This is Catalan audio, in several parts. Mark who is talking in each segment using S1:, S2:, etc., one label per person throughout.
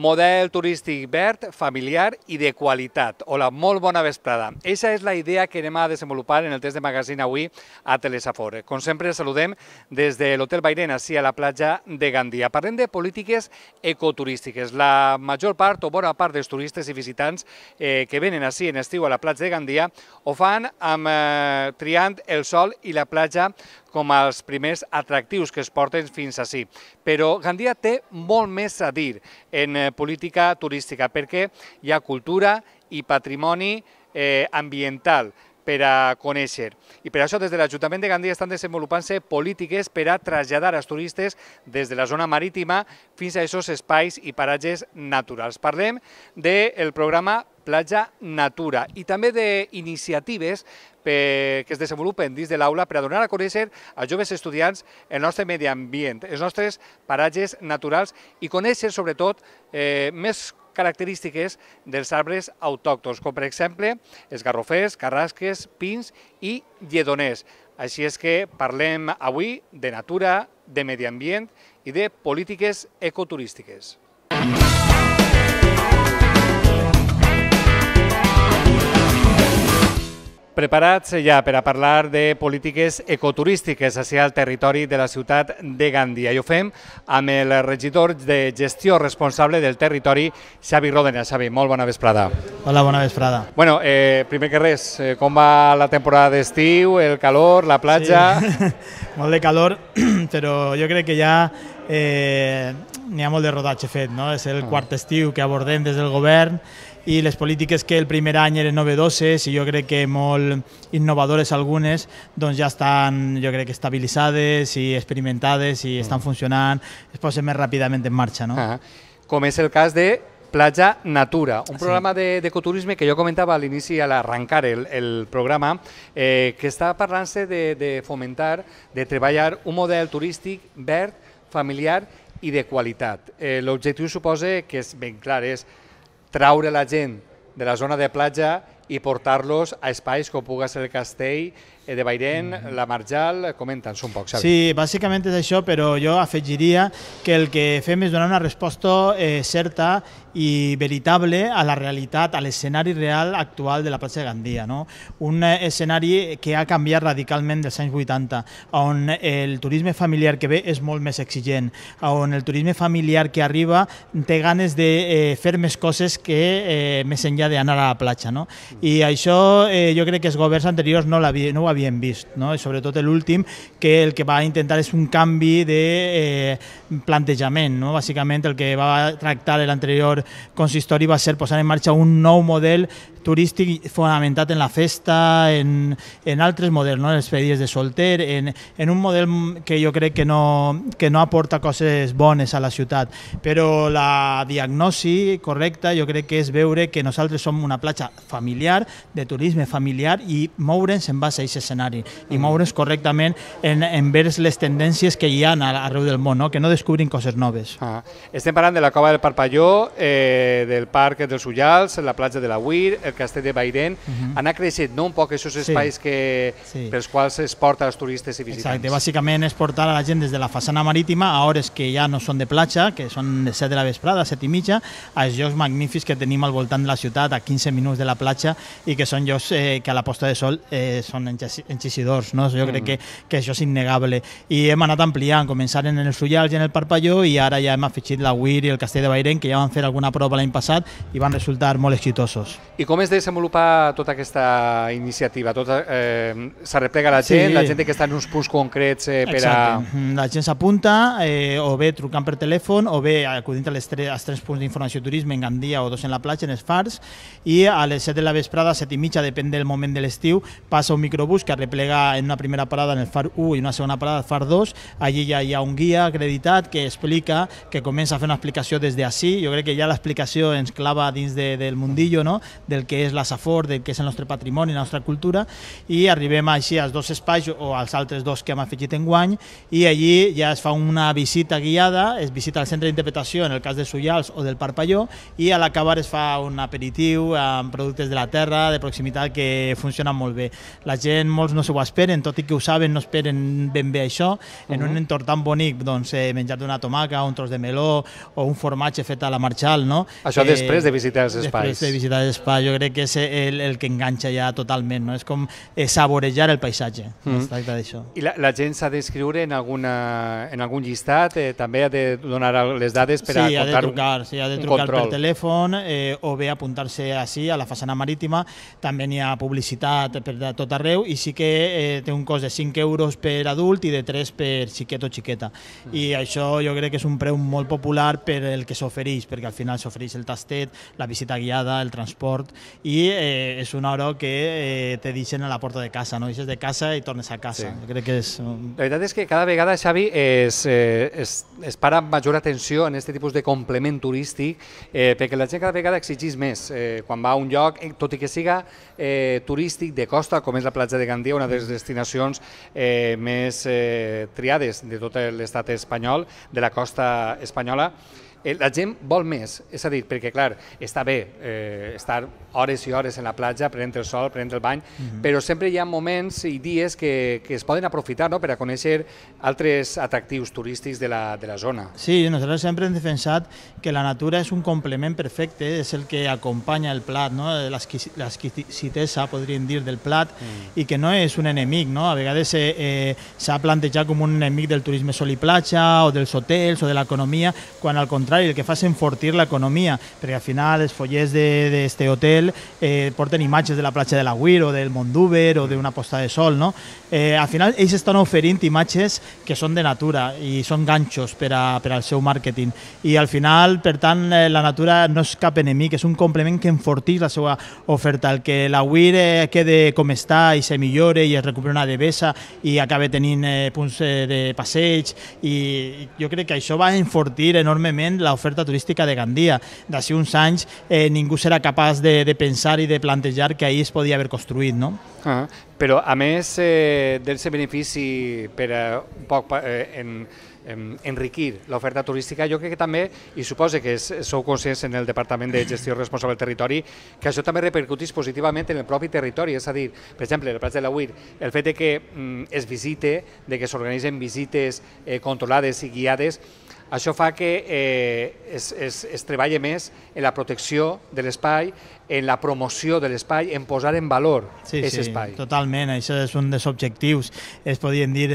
S1: Model turístic verd, familiar i de qualitat. Hola, molt bona vesprada. Eixa és la idea que anem a desenvolupar en el test de magazine avui a Telesafor. Com sempre, saludem des de l'Hotel Bairén, així a la platja de Gandia. Parlem de polítiques ecoturístiques. La major part o bona part dels turistes i visitants eh, que venen així en estiu a la platja de Gandia ho fan eh, triant el sol i la platja com els primers atractius que es porten fins així. Però Gandia té molt més a dir en eh, política turística perquè hi ha cultura i patrimoni eh, ambiental per a conèixer. I per això des de l'Ajuntament de Gandia estan desenvolupant-se polítiques per a traslladar els turistes des de la zona marítima fins a aquests espais i paratges naturals. Parlem del programa Platja Natura i també d'iniciatives que es desenvolupen dins de l'aula per a donar a conèixer als joves estudiants el nostre medi ambient, els nostres paratges naturals i conèixer sobretot eh, més característiques dels arbres autòctons, com per exemple els garrofers, carrasques, pins i lledoners. Així és que parlem avui de natura, de medi ambient i de polítiques ecoturístiques. Preparats ja per a parlar de polítiques ecoturístiques hacia el territori de la ciutat de Gandia. I ho fem amb el regidor de gestió responsable del territori, Xavi Rodena. Xavi, molt bona vesprada.
S2: Hola, bona vesprada.
S1: Bueno, eh, primer que res, eh, com va la temporada d'estiu, el calor, la platja?
S2: Sí. molt de calor, però jo crec que ja eh, n'hi ha molt de rodatge fet. No? És el ah. quart estiu que abordem des del govern i les polítiques que el primer any eren novedoses i jo crec que molt innovadores algunes, doncs ja estan jo crec que estabilitzades i experimentades i estan mm. funcionant, es posen més ràpidament en marxa. No?
S1: Ah, com és el cas de Platja Natura, un programa d'ecoturisme que jo comentava a l'inici, a l'arrencar el, el programa, eh, que està parlant-se de, de fomentar, de treballar un model turístic verd, familiar i de qualitat. Eh, L'objectiu suposa que és ben clar, és traure la gent de la zona de platja i portar-los a espais com puga ser el castell eh, de Bairén, mm. la Marjal, comenta'ns un poc, Xavi.
S2: Sí, bàsicament és això, però jo afegiria que el que fem és donar una resposta eh, certa i veritable a la realitat, a l'escenari real actual de la platja de Gandia. No? Un eh, escenari que ha canviat radicalment dels anys 80, on el turisme familiar que ve és molt més exigent, on el turisme familiar que arriba té ganes de eh, fer més coses que eh, més enllà d'anar a la platja. No? I això eh, jo crec que els governs anteriors no, no ho havien vist, no? I sobretot l'últim, que el que va intentar és un canvi de eh, plantejament, no? Bàsicament el que va tractar l'anterior consistori va ser posar en marxa un nou model turístic fonamentat en la festa, en, en altres models, no? els dies de solter, en, en un model que jo crec que no, que no aporta coses bones a la ciutat. Però la diagnosi correcta jo crec que és veure que nosaltres som una platja familiar, de turisme familiar, i moure'ns en base a aquest escenari, i moure'ns correctament en, envers les tendències que hi ha arreu del món, no? que no descobrin coses noves.
S1: Ah. Estem parlant de la cova del Parpalló, eh, del parc dels Ullals, la platja de la Huir, el castell de Bairén, uh -huh. anar creixent no? un poc aquests espais sí. que, sí. pels quals es porta als turistes i visitants.
S2: Exacte, bàsicament és portar a la gent des de la façana marítima a hores que ja no són de platja, que són de 7 de la vesprada, 7 i mitja, a els llocs magnífics que tenim al voltant de la ciutat, a 15 minuts de la platja, i que són llocs eh, que a la posta de sol eh, són enxisidors. No? Jo mm. crec que, que això és innegable. I hem anat ampliant, començant en els Ullals i en el Parpalló, i ara ja hem afegit la Huir i el Castell de Bairén, que ja van fer alguna prova l'any passat i van resultar molt exitosos.
S1: I com es desenvolupa tota aquesta iniciativa? Tota, eh, S'arreplega la gent, sí. la gent que està en uns punts concrets eh, per
S2: Exacte. a... Mm, la gent s'apunta, eh, o bé trucant per telèfon, o bé acudint a les tres, als tres punts d'informació turisme en Gandia o dos en la platja, en els fars, i a les 7 de la vesprada, 7 i mitja, depèn del moment de l'estiu, passa un microbús que arreplega en una primera parada en el far 1 i una segona parada al far 2. Allí ja hi ha un guia acreditat que explica, que comença a fer una explicació des d'ací. Jo crec que ja l'explicació ens clava dins de, del mundillo, no? del que és la Safor, del que és el nostre patrimoni, la nostra cultura, i arribem així als dos espais o als altres dos que hem afegit en guany, i allí ja es fa una visita guiada, es visita el centre d'interpretació en el cas de Suyals o del Parpalló, i a l'acabar es fa un aperitiu amb productes de la terra, de proximitat, que funcionen molt bé. La gent molts no s'ho esperen, tot i que ho saben, no esperen ben bé això. En uh -huh. un entorn tan bonic, doncs, eh, menjar-te una tomaca, un tros de meló o un formatge fet a la Marchal, no?
S1: Això eh, després de visitar els espais.
S2: Després de visitar els espais, jo crec que és el, el que enganxa ja totalment, no? És com eh, saborejar el paisatge, -huh. es tracta d'això.
S1: I la, la gent s'ha d'escriure en, alguna, en algun llistat, eh, també ha de donar les dades per
S2: sí,
S1: a
S2: contar ha de trucar, un, sí, ha de trucar per telèfon eh, o bé apuntar-se així a la façana marítima, també n'hi ha publicitat per tot arreu i sí que eh, té un cost de 5 euros per adult i de 3 per xiquet o xiqueta. Mm. I això jo crec que és un preu molt popular per el que s'ofereix, perquè al final s'ofereix el tastet, la visita guiada, el transport i eh, és una hora que eh, te deixen a la porta de casa, no? Deixes de casa i tornes a casa. Sí. Jo crec que és...
S1: La veritat és que cada vegada, Xavi, es, eh, es, es para major atenció en aquest tipus de complement turístic eh, perquè la gent cada vegada exigeix més. Eh, quan va a un lloc, eh, tot i que siga eh, turístic de costa, com és la platja de Gandia, una de les destinacions eh, més eh, triades de tot l'estat espanyol, de la costa espanyola, eh, la gent vol més, és a dir, perquè clar, està bé eh, estar hores i hores en la platja, prenent el sol, prenent el bany, uh -huh. però sempre hi ha moments i dies que, que es poden aprofitar no?, per a conèixer altres atractius turístics de la, de la zona.
S2: Sí, nosaltres sempre hem defensat que la natura és un complement perfecte, és el que acompanya el plat, no? l'exquisitesa, podríem dir, del plat, mm. i que no és un enemic, no? A vegades s'ha eh, eh, plantejat com un enemic del turisme sol i platja, o dels hotels, o de l'economia, quan al contrari el que fa és enfortir l'economia, perquè al final els follers d'aquest hotel eh, porten imatges de la platja de la Guir o del Mondúber o d'una posta de sol, no? Eh, al final ells estan oferint imatges que són de natura i són ganxos per, a, per al seu màrqueting i al final, per tant, eh, la natura no és cap enemic, és un complement que enfortís la seva oferta. El que la Guir eh, quede com està i se millore i es recupera una devesa i acabe tenint eh, punts eh, de passeig i jo crec que això va enfortir enormement l'oferta turística de Gandia. D'ací uns anys eh, ningú serà capaç de, de pensar i de plantejar que ahir es podia haver construït, no?
S1: Ah, però a més eh, d'aquest benefici per un poc eh, en, en, enriquir l'oferta turística, jo crec que també, i suposo que sou conscients en el Departament de Gestió Responsable del Territori, que això també repercutís positivament en el propi territori, és a dir, per exemple, el Prats de la Uir, el fet de que mm, es visite, de que s'organitzen visites eh, controlades i guiades, això fa que eh, es, es, es més en la protecció de l'espai, en la promoció de l'espai, en posar en valor
S2: sí,
S1: aquest
S2: sí,
S1: espai.
S2: Totalment, això és un dels objectius, es podien dir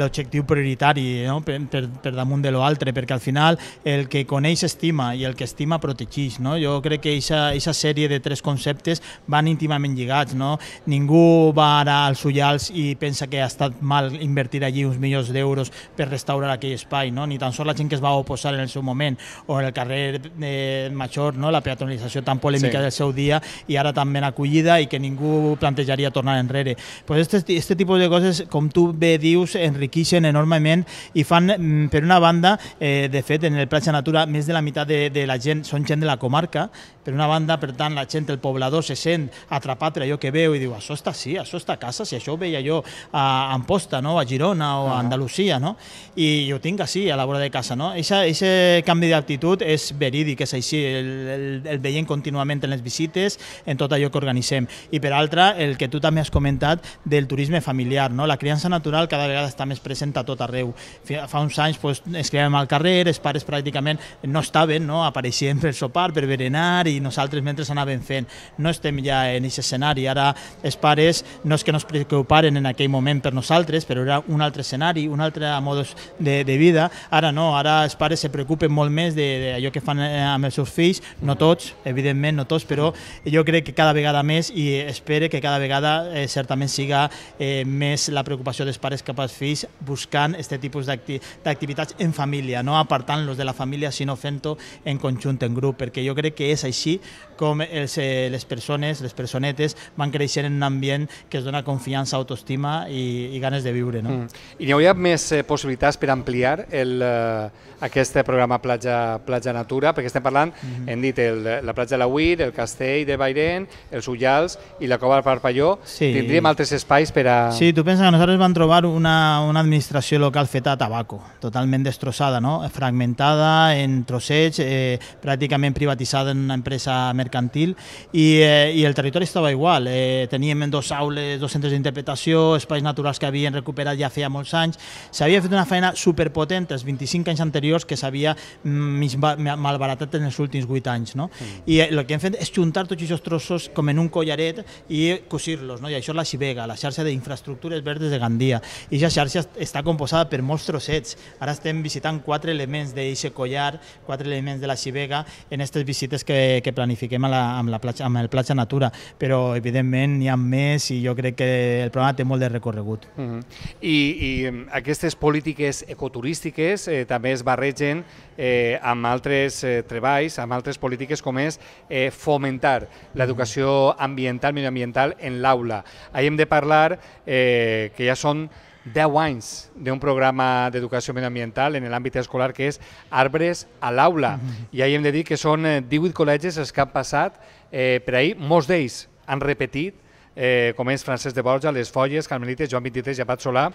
S2: l'objectiu prioritari no? per, per, per damunt de l'altre, perquè al final el que coneix estima i el que estima protegeix. No? Jo crec que aquesta sèrie de tres conceptes van íntimament lligats. No? Ningú va ara als Ullals i pensa que ha estat mal invertir allí uns milions d'euros per restaurar aquell espai, no? ni tan sols la gent que es va oposar en el seu moment, o en el carrer eh, Major, no? la peatonalització tan polèmica sí. del seu dia i ara tan ben acollida i que ningú plantejaria tornar enrere. Pues este, este tipus de coses, com tu bé dius, enriqueixen enormement i fan, mm, per una banda, eh, de fet, en el Platja Natura, més de la meitat de, de la gent són gent de la comarca, per una banda, per tant, la gent, el poblador, se sent atrapat per allò que veu i diu, això està sí, això està a casa, si això ho veia jo a Amposta, no? a Girona o a Andalusia, no? i jo tinc així, a la vora de casa. No? Aquest canvi d'actitud és verídic, és així, el, el, el veiem contínuament en les visites, en tot allò que organitzem. I per altra, el que tu també has comentat del turisme familiar. No? La criança natural cada vegada està més present a tot arreu. Fa uns anys pues, es creàvem al carrer, els pares pràcticament no estaven, no? apareixien per sopar, per berenar i nosaltres mentre s'anaven fent. No estem ja en aquest escenari. Ara els pares no és que no es preocuparen en aquell moment per nosaltres, però era un altre escenari, un altre modus de, de vida. Ara no, ara els pares se preocupen molt més d'allò que fan eh, amb els seus fills, no tots, evidentment no tots, però jo crec que cada vegada més i espero que cada vegada eh, certament siga eh, més la preocupació dels pares cap als fills buscant aquest tipus d'activitats en família, no apartant-los de la família, sinó fent-ho en conjunt, en grup, perquè jo crec que és així com els, eh, les persones, les personetes, van creixent en un ambient que es dona confiança, autoestima i, i ganes de viure. No? Mm.
S1: I n'hi hauria més eh, possibilitats per ampliar el, eh, aquest programa Platja, Platja Natura, perquè estem parlant, mm -hmm. hem dit, el, la platja de la Huir, el Castell de Bairén, els Ullals i la Cova del Parpalló.
S2: Sí.
S1: Tindríem altres espais per a...
S2: Sí, tu penses que nosaltres vam trobar una, una administració local feta a tabaco, totalment destrossada, no? fragmentada en trossets, eh, pràcticament privatitzada en una empresa mercantil i, eh, i el territori estava igual. Eh, teníem dos aules, dos centres d'interpretació, espais naturals que havien recuperat ja feia molts anys. S'havia fet una feina superpotent els 25 anys anteriors que s'havia mig malbaratat en els últims 8 anys. No? Mm. I el que hem fet és juntar tots aquests trossos com en un collaret i cosir-los. No? I això és la Xivega, la xarxa d'infraestructures verdes de Gandia. I aquesta xarxa està composada per molts trossets. Ara estem visitant quatre elements d'aquest collar, quatre elements de la Xivega en aquestes visites que, que planifiquem a la, amb, la platja, amb el Platja Natura. Però, evidentment, n'hi ha més i jo crec que el programa té molt de recorregut.
S1: Mm -hmm. I, I aquestes polítiques ecoturístiques eh, també es barregen eh, amb altres eh, treballs, amb altres polítiques com és eh, fomentar l'educació ambiental, medioambiental en l'aula. Ahir hem de parlar eh, que ja són 10 anys d'un programa d'educació medioambiental en l'àmbit escolar que és Arbres a l'aula. Mm -hmm. I ahir hem de dir que són 18 col·legis els que han passat eh, per ahir, molts d'ells han repetit eh, com és Francesc de Borja, Les Folles, Carmelites, Joan 23 i Apat Solà,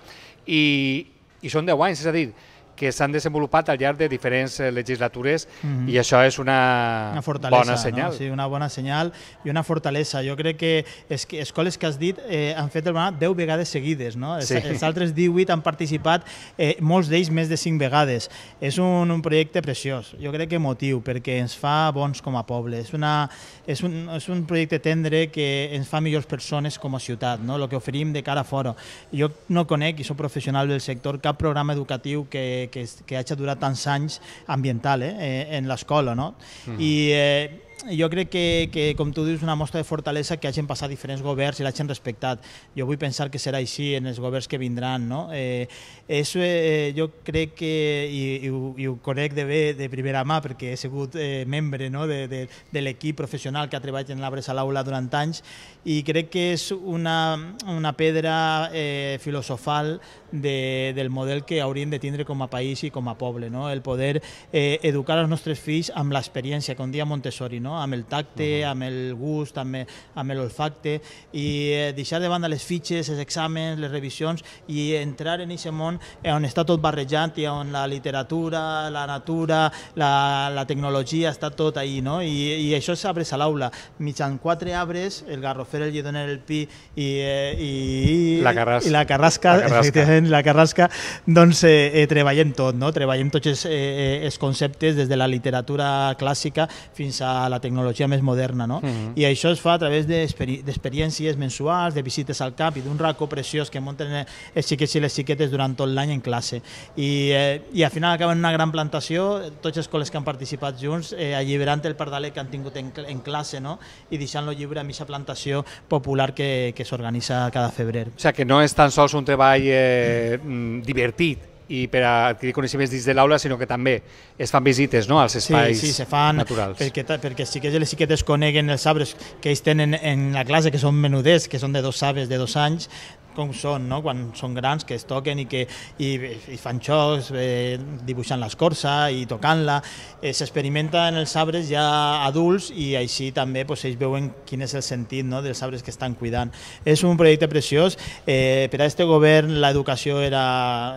S1: i, i són 10 anys, és a dir, que s'han desenvolupat al llarg de diferents eh, legislatures mm -hmm. i això és una,
S2: una fortalesa,
S1: bona senyal.
S2: No? Sí, una bona senyal i una fortalesa. Jo crec que que escoles que has dit eh, han fet el banat 10 vegades seguides. No? Sí. Els, els altres 18 han participat, eh, molts d'ells més de 5 vegades. És un, un projecte preciós, jo crec que emotiu, perquè ens fa bons com a poble. És, una, és, un, és un projecte tendre que ens fa millors persones com a ciutat, no? el que oferim de cara a fora. Jo no conec, i soc professional del sector, cap programa educatiu que, que, que hagi durat tants anys ambiental eh, eh en l'escola. No? Mm. I eh, jo crec que, que, com tu dius, una mostra de fortalesa que hagin passat diferents governs i l'hagin respectat. Jo vull pensar que serà així en els governs que vindran. No? Eh, eso, eh, jo crec que, i, i, ho, i ho conec de bé, de primera mà, perquè he sigut eh, membre no? de, de, de l'equip professional que ha treballat en l'Arbres a l'Aula durant anys, i crec que és una, una pedra eh, filosofal de, del model que hauríem de tindre com a país i com a poble, no? el poder eh, educar els nostres fills amb l'experiència, com dia Montessori, no? Amb el tacte, uh -huh. amb el gust, amb, amb l'olfacte, i eh, deixar de banda les fitxes, els exàmens, les revisions, i entrar en aquest món on està tot barrejant i on la literatura, la natura, la, la tecnologia, està tot ahí, no? I, i això s'abre a l'aula. Mitjan quatre arbres, el garrofer, el lledoner, el pi i, eh, i,
S1: la, carras.
S2: i la carrasca, la carrasca, la carrasca doncs eh, eh, treballem tot, no? Treballem tots els, eh, els conceptes des de la literatura clàssica fins a la la tecnologia més moderna. No? Uh -huh. I això es fa a través d'experiències mensuals, de visites al camp i d'un racó preciós que munten els xiquets i les xiquetes durant tot l'any en classe. I, eh, I al final acaben una gran plantació, tots els col·les que han participat junts, eh, alliberant el pardalet que han tingut en, en classe no? i deixant-lo lliure amb aquesta plantació popular que, que s'organitza cada febrer.
S1: O sigui que no és tan sols un treball eh, divertit, i per a adquirir coneixements dins de l'aula, sinó que també es fan visites no, als espais
S2: sí, sí, se fan
S1: naturals.
S2: Perquè, perquè sí que les xiquetes coneguen els arbres que ells tenen en la classe, que són menuders, que són de dos sabes de dos anys, com són, no? quan són grans, que es toquen i que i, i fan xocs, eh, dibuixant l'escorça i tocant-la. Eh, S'experimenta en els arbres ja adults i així també pues, ells veuen quin és el sentit no? dels arbres que estan cuidant. És un projecte preciós. Eh, per a aquest govern l'educació era,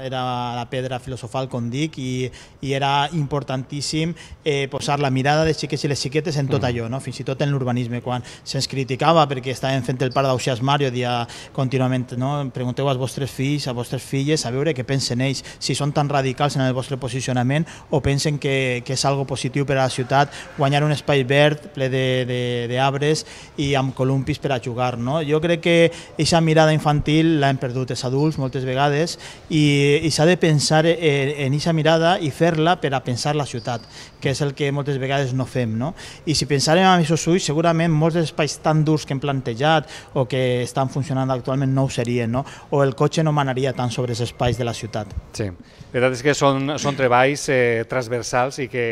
S2: era la pedra filosofal, com dic, i, i era importantíssim eh, posar la mirada dels xiquets i les xiquetes en tot mm. allò, no? fins i tot en l'urbanisme, quan se'ns criticava perquè estàvem fent el parc d'Auxiàs Mario dia contínuament no? no? pregunteu als vostres fills, a vostres filles, a veure què pensen ells, si són tan radicals en el vostre posicionament o pensen que, que és algo positiu per a la ciutat, guanyar un espai verd ple d'arbres i amb columpis per a jugar. No? Jo crec que aquesta mirada infantil l'hem perdut els adults moltes vegades i, i s'ha de pensar en aquesta mirada i fer-la per a pensar la ciutat, que és el que moltes vegades no fem. No? I si pensarem en aquests ulls, segurament molts espais tan durs que hem plantejat o que estan funcionant actualment no ho serien no? o el cotxe no manaria tant sobre els espais de la ciutat.
S1: Sí, la veritat és que són, són treballs eh, transversals i que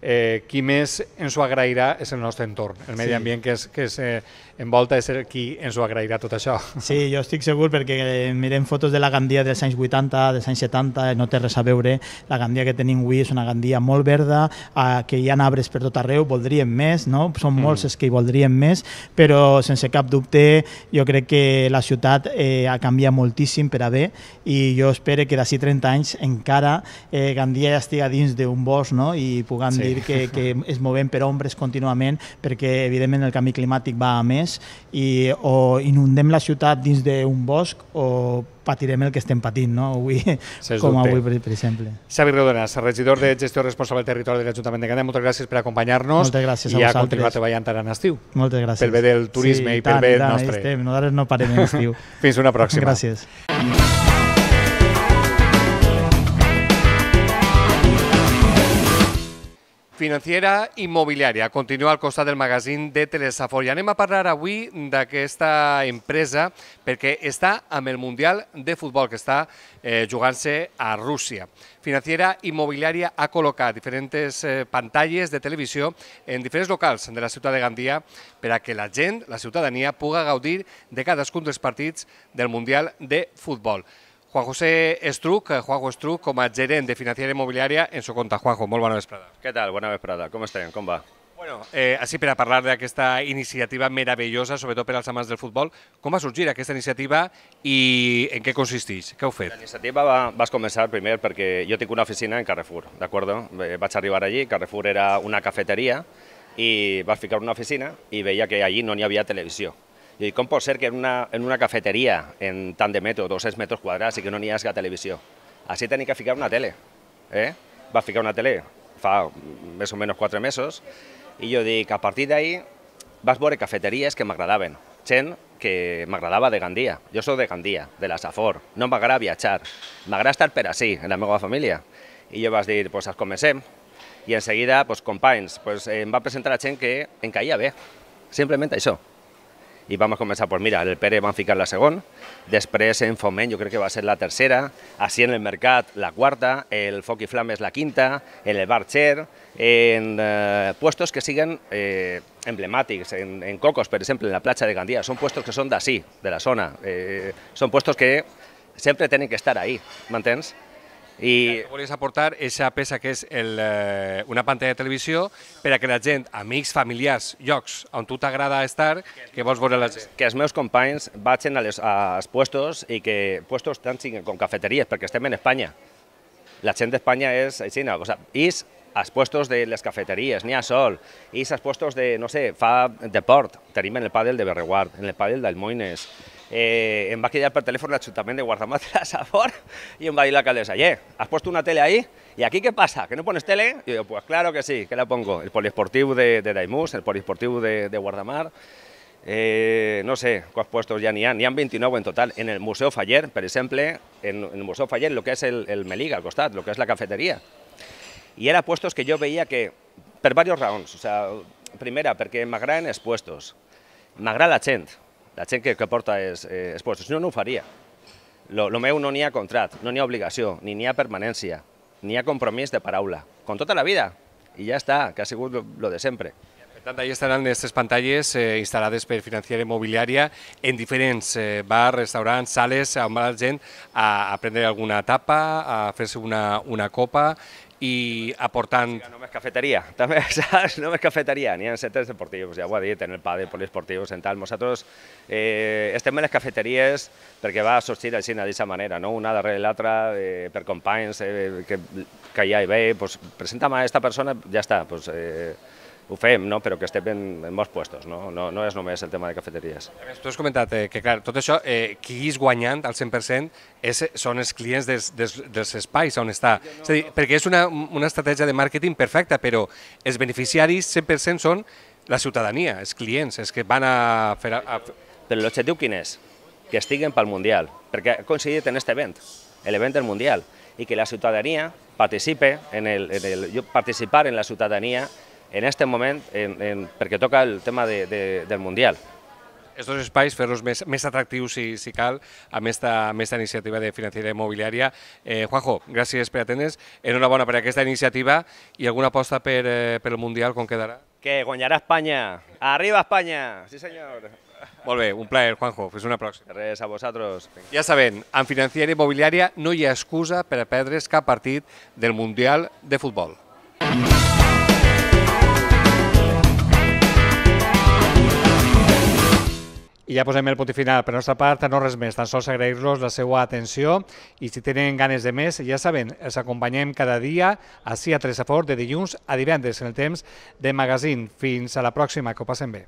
S1: eh, qui més ens ho agrairà és el nostre entorn, el medi ambient, que és, que és eh, envolta de ser qui ens ho agrairà tot això.
S2: Sí, jo estic segur perquè mirem fotos de la Gandia dels anys 80, dels anys 70, no té res a veure. La Gandia que tenim avui és una Gandia molt verda, eh, que hi ha arbres per tot arreu, voldríem més, no? Són mm. molts els que hi voldríem més, però sense cap dubte jo crec que la ciutat eh, ha canviat moltíssim per a bé i jo espero que d'ací 30 anys encara eh, Gandia ja estigui dins d'un bosc no? i puguem sí. dir que, que es movem per ombres contínuament perquè evidentment el canvi climàtic va a més i o inundem la ciutat dins d'un bosc o patirem el que estem patint, no? Avui, com avui, per, per exemple.
S1: Xavi Rodonas, regidor de gestió responsable del territori de l'Ajuntament de Gandia, moltes gràcies per acompanyar-nos.
S2: Gràcies
S1: a
S2: I
S1: a continuar treballant ara en estiu.
S2: Moltes gràcies.
S1: Pel bé del turisme sí, i pel tant, bé tant, nostre.
S2: Estem, nosaltres no parem en estiu.
S1: Fins una pròxima.
S2: Gràcies.
S1: Financiera immobiliària continua al costat del magazín de Telesafor i anem a parlar avui d'aquesta empresa perquè està amb el Mundial de Futbol que està eh, jugant-se a Rússia. Financiera immobiliària ha col·locat diferents eh, pantalles de televisió en diferents locals de la ciutat de Gandia per a que la gent, la ciutadania, puga gaudir de cadascun dels partits del Mundial de Futbol. Juan José Estruc, eh, Juanjo Estruc, com a gerent de financiera immobiliària, en su compte. Juanjo, molt bona vesprada.
S3: Què tal? Bona vesprada. Com estem? Com va?
S1: Bueno, eh, així per a parlar d'aquesta iniciativa meravellosa, sobretot per als amants del futbol, com va sorgir aquesta iniciativa i en què consisteix? Què heu fet?
S3: La iniciativa va, va començar primer perquè jo tinc una oficina en Carrefour, d'acord? Vaig arribar allí, Carrefour era una cafeteria i vaig ficar una oficina i veia que allí no n'hi havia televisió. Dic, com pot ser que en una, en una cafeteria en tant de metro, 200 metres quadrats, i que no n'hi hagi televisió? Així tenia que ficar una tele. Eh? Va ficar una tele fa més o menys quatre mesos, i jo dic, a partir d'ahir vas veure cafeteries que m'agradaven, gent que m'agradava de Gandia. Jo soc de Gandia, de la Safor, no m'agrada viatjar, m'agrada estar per així, en la meva família. I jo vaig dir, pues, comencem, i en seguida, pues, companys, pues, em va presentar a gent que caia bé, simplement això i vam començar, pues mira, el Pere van ficar la segon, després en Foment jo crec que va ser la tercera, així en el Mercat la quarta, el Foc i Flames la quinta, el Bar Cher, en eh, puestos que siguen eh, en, Cocos, per exemple, en la platja de Gandia, són puestos que són d'ací, de la zona, eh, són puestos que sempre tenen que estar ahí, m'entens?
S1: I... Volies aportar aquesta peça que és el, eh, una pantalla de televisió per a que la gent, amics, familiars, llocs on tu t'agrada estar, que vols veure la gent.
S3: Que els meus companys vagin a les, als puestos i que puestos tant siguin com cafeteries, perquè estem en Espanya. La gent d'Espanya és així, o sea, és als puestos de les cafeteries, n'hi ha sol, i als puestos de, no sé, fa deport, tenim en el pàdel de Berreguard, en el pàdel d'Almoines, eh, em va cridar per telèfon de Guardamar de la Safor i em va dir ¿has puesto una tele ahí? ¿Y aquí qué pasa? ¿Que no pones tele? Y yo, pues claro que sí, que la pongo. El poliesportivo de, de Daimús, el poliesportivo de, de Guardamar, eh, no sé quants puestos ja n'hi ha, n'hi ha 29 en total. En el Museu Faller, per exemple, en, el Museu Faller, el que és el, el Meliga al costat, el que és la cafeteria. I era puestos que jo veia que, per diverses raons, o sea, primera, perquè m'agraden els puestos, m'agrada la la gent que, que porta els, eh, els puestos, si no, no ho faria. Lo, lo meu no n'hi ha contrat, no n'hi ha obligació, ni n'hi ha permanència, ni hi ha compromís de paraula, com tota la vida, i ja està, que ha sigut lo, lo de sempre.
S1: Tant, ahí estaran aquestes pantalles eh, instal·lades per financiera immobiliària en diferents eh, bars, restaurants, sales, on va la gent a, a prendre alguna tapa, a fer-se una, una copa i aportant...
S3: Sí, només cafeteria, també, saps? Només cafeteria, n'hi ha centres esportius, ja ho ha dit, en el pàdel, poliesportius, en tal. Nosaltres eh, estem en les cafeteries perquè va sorgir així d'aquesta manera, no? una darrere l'altra, eh, per companys, eh, que, que hi i bé, pues, presenta'm a aquesta persona, ja està, pues, eh, ho fem, no? però que estem en, en molts puestos, no? No, no és només el tema de cafeteries.
S1: A més, tu has comentat eh, que, clar, tot això, eh, qui és guanyant al 100% és, són els clients des, des, dels espais on està. No, és a dir, perquè és una, una estratègia de màrqueting perfecta, però els beneficiaris 100% són la ciutadania, els clients, els que van a fer... A...
S3: Però l'objectiu quin és? Que estiguen pel Mundial, perquè ha coincidit en aquest event, l'event del Mundial, i que la ciutadania participe en el, en el, participar en la ciutadania en este moment, en, en, perquè toca el tema de, de, del Mundial.
S1: Estos espais, fer-los més, més atractius si, si cal, amb esta, amb esta iniciativa de financiera immobiliària. Eh, Juanjo, gràcies per atendre's. Enhorabona per aquesta iniciativa i alguna aposta per, eh, per el Mundial, com quedarà?
S3: Que guanyarà Espanya. Arriba Espanya! Sí senyor.
S1: Molt bé, un plaer, Juanjo. Fins una pròxima.
S3: Res, a vosaltres.
S1: Ja saben, en financiera immobiliària no hi ha excusa per a perdre's cap partit del Mundial de Futbol. I ja posem el punt final. Per nostra part, no res més, tan sols agrair-los la seva atenció i si tenen ganes de més, ja saben, els acompanyem cada dia així a Tresafort de dilluns a divendres en el temps de magazine. Fins a la pròxima, que ho passen bé.